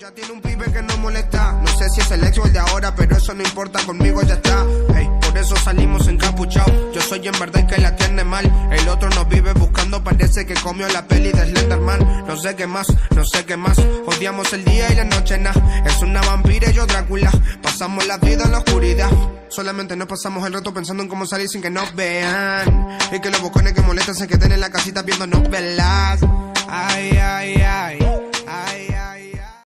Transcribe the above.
Ya tiene un pibe que no molesta. No sé si es el ex o el de ahora, pero eso no importa, conmigo ya está. Hey, por eso salimos encapuchados. Yo soy en verdad el que la tiene mal. El otro nos vive buscando, parece que comió la peli de Slenderman. No sé qué más, no sé qué más. Odiamos el día y la noche, nah. Es una vampira y yo Drácula. Pasamos la vida en la oscuridad. Solamente nos pasamos el rato pensando en cómo salir sin que nos vean. Y que los bocones que molestan se queden en la casita viendo novelas.